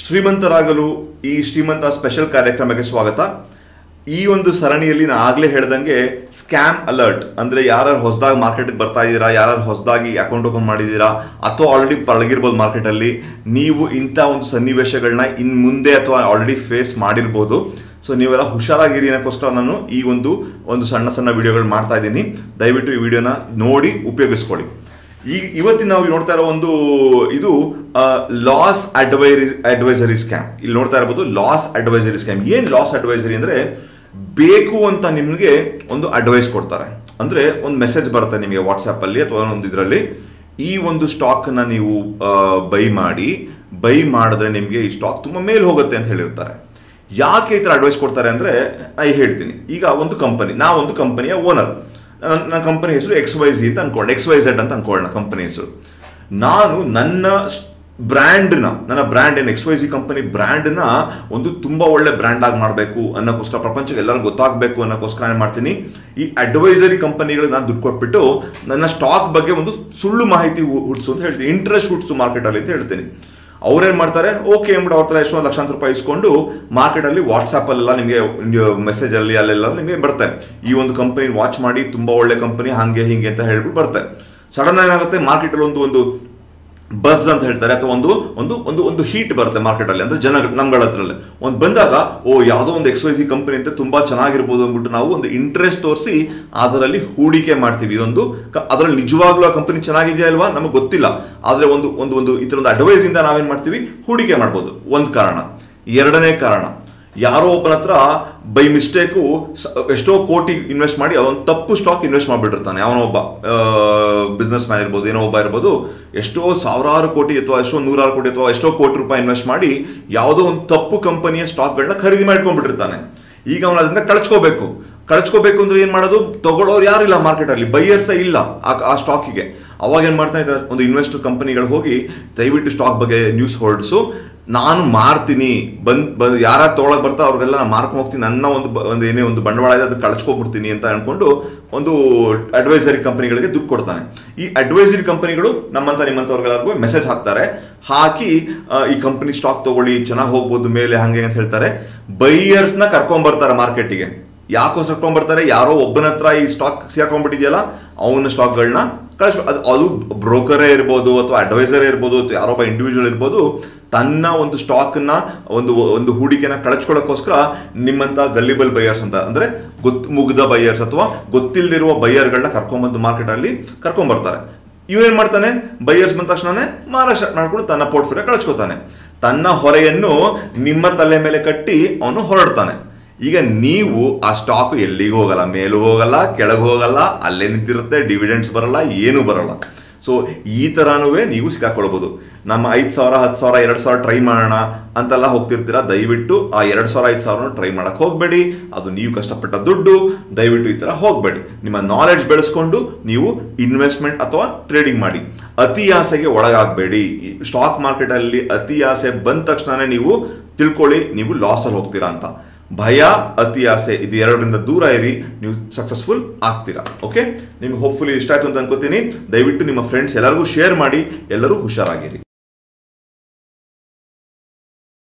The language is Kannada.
ಶ್ರೀಮಂತರಾಗಲು ಈ ಶ್ರೀಮಂತ ಸ್ಪೆಷಲ್ ಕಾರ್ಯಕ್ರಮಕ್ಕೆ ಸ್ವಾಗತ. ಈ ಒಂದು ಸರಣಿಯಲ್ಲಿ ನಾನು ಆಗಲೇ ಹೇಳ್ದಂಗೆ ಸ್ಕ್ಯಾಮ್ ಅಲರ್ಟ್, ಅಂದರೆ ಯಾರು ಹೊಸದಾಗಿ ಮಾರ್ಕೆಟ್ಗೆ ಬರ್ತಾ ಇದ್ದೀರಾ ಯಾರು ಹೊಸದಾಗಿ ಅಕೌಂಟ್ ಓಪನ್ ಮಾಡಿದ್ದೀರಾ, ಅಥವಾ ಆಲ್ರೆಡಿ ಪಳಗಿರ್ಬೋದು ಮಾರ್ಕೆಟಲ್ಲಿ, ನೀವು ಇಂಥ ಒಂದು ಸನ್ನಿವೇಶಗಳನ್ನ ಇನ್ನು ಮುಂದೆ ಅಥವಾ ಆಲ್ರೆಡಿ ಫೇಸ್ ಮಾಡಿರ್ಬೋದು. ಸೊ ನೀವೆಲ್ಲ ಹುಷಾರಾಗಿರಿ ಅನ್ನೋಕ್ಕೋಸ್ಕರ ನಾನು ಈ ಒಂದು ಒಂದು ಸಣ್ಣ ಸಣ್ಣ ವಿಡಿಯೋಗಳು ಮಾಡ್ತಾ ಇದ್ದೀನಿ. ದಯವಿಟ್ಟು ಈ ವಿಡಿಯೋನ ನೋಡಿ ಉಪಯೋಗಿಸ್ಕೊಳ್ಳಿ. ಈಗ ಇವತ್ತಿನ ನಾವು ನೋಡ್ತಾ ಇರೋ ಒಂದು, ಇದು ಲಾಸ್ ಅಡ್ವೈರಿ ಅಡ್ವೈಸರಿ ಸ್ಕ್ಯಾಮ್ ಇಲ್ಲಿ ನೋಡ್ತಾ ಇರಬಹುದು ಲಾಸ್ ಅಡ್ವೈಸರಿ ಸ್ಕ್ಯಾಮ್ ಏನು ಲಾಸ್ ಅಡ್ವೈಸರಿ ಅಂದರೆ, ಬೇಕು ಅಂತ ನಿಮಗೆ ಒಂದು ಅಡ್ವೈಸ್ ಕೊಡ್ತಾರೆ. ಅಂದರೆ, ಒಂದು ಮೆಸೇಜ್ ಬರುತ್ತೆ ನಿಮಗೆ ವಾಟ್ಸಪ್ಪಲ್ಲಿ ಅಥವಾ ಒಂದು ಇದರಲ್ಲಿ, ಈ ಒಂದು ಸ್ಟಾಕ್ನ ನೀವು ಬೈ ಮಾಡಿ ಬೈ ಮಾಡಿದ್ರೆ ನಿಮಗೆ ಈ ಸ್ಟಾಕ್ ತುಂಬ ಮೇಲೆ ಹೋಗುತ್ತೆ ಅಂತ ಹೇಳಿರ್ತಾರೆ. ಯಾಕೆ ಈ ಥರ ಅಡ್ವೈಸ್ ಕೊಡ್ತಾರೆ ಅಂದರೆ ನಾನು ಹೇಳ್ತೀನಿ. ಈಗ ಒಂದು ಕಂಪನಿ ನಾ ಒಂದು ಕಂಪನಿಯ ಓನರ್ ನನ್ನ ಕಂಪನಿ ಹೆಸರು ಎಕ್ಸ್ ವೈ ಜಿ ಅಂತ ಅನ್ಕೊಂಡು. ಎಕ್ಸ್ ವೈ ಝೆಡ್ ಅಂತ ಅನ್ಕೊಳ್ಳೋಣ ಕಂಪನಿ ಹೆಸರು. ನಾನು ನನ್ನ ಬ್ರ್ಯಾಂಡ್ನ, ನನ್ನ ಬ್ರ್ಯಾಂಡ್ ಏನು? ಎಕ್ಸ್ ವೈ ಜಿ ಕಂಪನಿ ಬ್ರ್ಯಾಂಡ್ನ ಒಂದು ತುಂಬ ಒಳ್ಳೆ ಬ್ರ್ಯಾಂಡ್ ಆಗಿ ಮಾಡಬೇಕು ಅನ್ನೋಕ್ಕೋಸ್ಕರ ಪ್ರಪಂಚಕ್ಕೆ ಎಲ್ಲರೂ ಗೊತ್ತಾಗಬೇಕು ಅನ್ನೋಕ್ಕೋಸ್ಕರ ಏನು ಮಾಡ್ತೀನಿ. ಈ ಅಡ್ವೈಸರಿ ಕಂಪನಿಗಳು ನಾನು ದುಡ್ಡು ಕೊಟ್ಬಿಟ್ಟು ನನ್ನ ಸ್ಟಾಕ್ ಬಗ್ಗೆ ಒಂದು ಸುಳ್ಳು ಮಾಹಿತಿ ಹುಟ್ಟಿಸು ಅಂತ ಹೇಳ್ತೀನಿ. ಇಂಟ್ರೆಸ್ಟ್ ಹುಟ್ಟಿಸು ಮಾರ್ಕೆಟಲ್ಲಿ ಅಂತ ಹೇಳ್ತೀನಿ. ಅವ್ರೇನು ಮಾಡ್ತಾರೆ? ಓಕೆ ಅಂದ್ಬಿಟ್ಟು ಅವ್ರ ಹತ್ರ ಎಷ್ಟೊಂದು ಲಕ್ಷಾಂತರ ರೂಪಾಯಿ ಇಸ್ಕೊಂಡು ಮಾರ್ಕೆಟಲ್ಲಿ ವಾಟ್ಸಪ್ಪಲ್ಲೆಲ್ಲ ನಿಮಗೆ ಮೆಸೇಜಲ್ಲಿ ಅಲ್ಲೆಲ್ಲ ನಿಮಗೆ ಬರುತ್ತೆ. ಈ ಒಂದು ಕಂಪನಿ ವಾಚ್ ಮಾಡಿ ತುಂಬ ಒಳ್ಳೆ ಕಂಪನಿ ಹಾಗೆ ಹೀಗೆ ಅಂತ ಹೇಳ್ಬಿಟ್ಟು ಬರುತ್ತೆ. ಸಡನ್ ಏನಾಗುತ್ತೆ? ಮಾರ್ಕೆಟಲ್ಲಿ ಒಂದು ಒಂದು ಬಸ್ ಅಂತ ಹೇಳ್ತಾರೆ. ಅಥವಾ ಒಂದು ಒಂದು ಒಂದು ಒಂದು ಹೀಟ್ ಬರುತ್ತೆ ಮಾರ್ಕೆಟಲ್ಲಿ ಅಂದ್ರೆ ಜನ ನಮ್ಗಳ ಹತ್ರಲ್ಲೇ ಒಂದು ಬಂದಾಗ, ಓ, ಯಾವುದೋ ಒಂದು ಎಕ್ಸ್ ವೈ ಸಿ ಕಂಪನಿ ಅಂತ ತುಂಬಾ ಚೆನ್ನಾಗಿರ್ಬೋದು ಅಂದ್ಬಿಟ್ಟು ನಾವು ಒಂದು ಇಂಟ್ರೆಸ್ಟ್ ತೋರಿಸಿ ಅದರಲ್ಲಿ ಹೂಡಿಕೆ ಮಾಡ್ತೀವಿ. ಇದೊಂದು ಅದರಲ್ಲಿ ನಿಜವಾಗ್ಲೂ ಆ ಕಂಪನಿ ಚೆನ್ನಾಗಿದೆಯಾ ಅಲ್ವಾ ನಮಗೆ ಗೊತ್ತಿಲ್ಲ. ಆದರೆ ಒಂದು ಒಂದು ಒಂದು ಈ ಥರ ಒಂದು ಅಡ್ವೈಸ್ ಇಂದ ನಾವೇನ್ ಮಾಡ್ತೀವಿ? ಹೂಡಿಕೆ ಮಾಡ್ಬೋದು. ಒಂದು ಕಾರಣ. ಎರಡನೇ ಕಾರಣ. ಯಾರೋ ಒಬ್ಬನ ಹತ್ರ ಬೈ ಮಿಸ್ಟೇಕು ಎಷ್ಟೋ ಕೋಟಿ ಇನ್ವೆಸ್ಟ್ ಮಾಡಿ ಅದೊಂದು ತಪ್ಪು ಸ್ಟಾಕ್ ಇನ್ವೆಸ್ಟ್ ಮಾಡಿಬಿಟ್ಟಿರ್ತಾನೆ. ಅವನೊಬ್ಬ ಬಿಸ್ನೆಸ್ ಮ್ಯಾನ್ ಇರ್ಬೋದು, ಏನೋ ಒಬ್ಬ ಇರ್ಬೋದು, ಎಷ್ಟೋ ಸಾವಿರಾರು ಕೋಟಿ ಅಥವಾ ಎಷ್ಟೋ ನೂರಾರು ಕೋಟಿ ಅಥವಾ ಎಷ್ಟೋ ಕೋಟಿ ರೂಪಾಯಿ ಇನ್ವೆಸ್ಟ್ ಮಾಡಿ ಯಾವುದೋ ಒಂದು ತಪ್ಪು ಕಂಪನಿಯ ಸ್ಟಾಕ್ಗಳನ್ನ ಖರೀದಿ ಮಾಡ್ಕೊಂಡ್ಬಿಟ್ಟಿರ್ತಾನೆ. ಈಗ ಅವನು ಅದನ್ನ ಕಳ್ಚ್ಕೋಬೇಕು. ಕಳ್ಸ್ಕೋಬೇಕು ಅಂದ್ರೆ ಏನು ಮಾಡೋದು? ತಗೊಳ್ಳೋರು ಯಾರು ಇಲ್ಲ ಮಾರ್ಕೆಟಲ್ಲಿ ಬೈಯರ್ಸೇ ಇಲ್ಲ ಆ ಆ ಸ್ಟಾಕಿಗೆ ಅವಾಗ ಏನು ಮಾಡ್ತಾ ಇದ್ದಾರೆ? ಒಂದು ಇನ್ವೆಸ್ಟರ್ ಕಂಪನಿಗಳು ಹೋಗಿ ದಯವಿಟ್ಟು ಸ್ಟಾಕ್ ಬಗ್ಗೆ ನ್ಯೂಸ್ ಹೊರಡಿಸು. ನಾನು ಮಾರ್ತೀನಿ, ಬಂದ್ ಬಂದ್ ಯಾರು ತೊಗೊಳಕ್ ಬರ್ತಾ ಅವ್ರಿಗೆಲ್ಲ ನಾನು ಮಾರ್ಕ್ ಹೋಗ್ತೀನಿ, ನನ್ನ ಒಂದು ಒಂದು ಏನೇ ಒಂದು ಬಂಡವಾಳ ಇದೆ ಅದು ಕಳ್ಸ್ಕೊಬಿಡ್ತೀನಿ ಅಂತ ಅನ್ಕೊಂಡು ಒಂದು ಅಡ್ವೈಸರಿ ಕಂಪನಿಗಳಿಗೆ ದುಡ್ಡು ಕೊಡ್ತಾನೆ. ಈ ಅಡ್ವೈಸರಿ ಕಂಪನಿಗಳು ನಮ್ಮಂತ ನಿಮ್ಮಂಥವ್ರಿಗೆಲ್ಲರಿಗೂ ಮೆಸೇಜ್ ಹಾಕ್ತಾರೆ. ಹಾಕಿ ಈ ಕಂಪನಿ ಸ್ಟಾಕ್ ತಗೊಳ್ಳಿ, ಚೆನ್ನಾಗಿ ಹೋಗ್ಬೋದು, ಮೇಲೆ ಹಂಗೆ ಅಂತ ಹೇಳ್ತಾರೆ. ಬೈಯರ್ಸ್ನ ಕರ್ಕೊಂಬರ್ತಾರೆ ಮಾರ್ಕೆಟಿಗೆ. ಯಾಕೋ ಬರ್ತಾರೆ? ಯಾರೋ ಒಬ್ಬನ ಹತ್ರ ಈ ಸ್ಟಾಕ್ ಸಿಗಾಕೊಂಡ್ಬಿಟ್ಟಿದೆಯಲ್ಲ ಅವನ ಸ್ಟಾಕ್ಗಳನ್ನ ಕಳಿಸ್ಬೇಕು ಅದು ಅದು ಬ್ರೋಕರೇ ಇರ್ಬೋದು ಅಥವಾ ಅಡ್ವೈಸರೇ ಇರ್ಬೋದು ಅಥವಾ ಯಾರೊಬ್ಬ ಇಂಡಿವಿಜುವಲ್ ಇರ್ಬೋದು ತನ್ನ ಒಂದು ಸ್ಟಾಕನ್ನ ಒಂದು ಒಂದು ಹೂಡಿಕೆನ ಕಳಚ್ಕೊಳ್ಳೋಕ್ಕೋಸ್ಕರ ನಿಮ್ಮಂತ ಗಲ್ಲಿಬಲ್ ಬೈಯರ್ಸ್ ಅಂತ, ಅಂದರೆ ಗೊತ್ತು ಮುಗ್ದ ಬೈಯರ್ಸ್ ಅಥವಾ ಗೊತ್ತಿಲ್ಲದಿರುವ ಬೈಯರ್ಗಳನ್ನ ಕರ್ಕೊಂಬಂದು ಮಾರ್ಕೆಟಲ್ಲಿ ಕರ್ಕೊಂಬರ್ತಾರೆ. ಇವೇನು ಮಾಡ್ತಾನೆ? ಬೈಯರ್ಸ್ ಬಂದ ತಕ್ಷಣನೇ ಮಾರಾಟ ಮಾಡ್ಕೊಂಡು ತನ್ನ ಪೋರ್ಟ್ಫೋಲಿಯೋ ಕಳಚ್ಕೋತಾನೆ. ತನ್ನ ಹೊರೆಯನ್ನು ನಿಮ್ಮ ತಲೆ ಮೇಲೆ ಕಟ್ಟಿ ಅವನು ಹೊರಡ್ತಾನೆ. ಈಗ ನೀವು ಆ ಸ್ಟಾಕ್ ಎಲ್ಲಿಗೂ ಹೋಗಲ್ಲ, ಮೇಲೂ ಹೋಗಲ್ಲ, ಕೆಳಗೆ ಹೋಗಲ್ಲ, ಅಲ್ಲೇ ನಿಂತಿರುತ್ತೆ ಡಿವಿಡೆಂಡ್ಸ್ ಬರಲ್ಲ, ಏನೂ ಬರಲ್ಲ. ಸೊ ಈ ಥರನೂ ನೀವು ಸಿಕ್ಕಾಕೊಳ್ಬೋದು ನಮ್ಮ ಐದು ಸಾವಿರ, ಹತ್ತು ಸಾವಿರ, ಎರಡು ಸಾವಿರ ಟ್ರೈ ಮಾಡೋಣ ಅಂತೆಲ್ಲ ಹೋಗ್ತಿರ್ತೀರಾ, ದಯವಿಟ್ಟು ಆ ಎರಡು ಸಾವಿರ, ಐದು ಸಾವಿರ ಟ್ರೈ ಮಾಡಕ್ಕೆ ಹೋಗಬೇಡಿ. ಅದು ನೀವು ಕಷ್ಟಪಟ್ಟ ದುಡ್ಡು, ದಯವಿಟ್ಟು ಈ ಥರ ಹೋಗಬೇಡಿ. ನಿಮ್ಮ ನಾಲೆಡ್ಜ್ ಬೆಳೆಸ್ಕೊಂಡು ನೀವು ಇನ್ವೆಸ್ಟ್ಮೆಂಟ್ ಅಥವಾ ಟ್ರೇಡಿಂಗ್ ಮಾಡಿ. ಅತಿ ಆಸೆಗೆ ಒಳಗಾಗಬೇಡಿ. ಸ್ಟಾಕ್ ಮಾರ್ಕೆಟಲ್ಲಿ ಅತಿ ಆಸೆ ಬಂದ ತಕ್ಷಣನೇ ನೀವು ತಿಳ್ಕೊಳ್ಳಿ, ನೀವು ಲಾಸಲ್ಲಿ ಹೋಗ್ತೀರಾ ಅಂತ. ಭಯ, ಅತಿ ಆಸೆ ಇದು ಎರಡರಿಂದ ದೂರ ಇರಿ, ನೀವು ಸಕ್ಸಸ್ಫುಲ್ ಆಗ್ತೀರಾ ಓಕೆ ನಿಮ್ಗೆ ಹೋಪ್ಫುಲಿ ಇಷ್ಟ ಆಯಿತು ಅಂತ ಅನ್ಕೋತೀನಿ. ದಯವಿಟ್ಟು ನಿಮ್ಮ ಫ್ರೆಂಡ್ಸ್ ಎಲ್ಲರಿಗೂ ಶೇರ್ ಮಾಡಿ, ಎಲ್ಲರೂ ಹುಷಾರಾಗಿರಿ.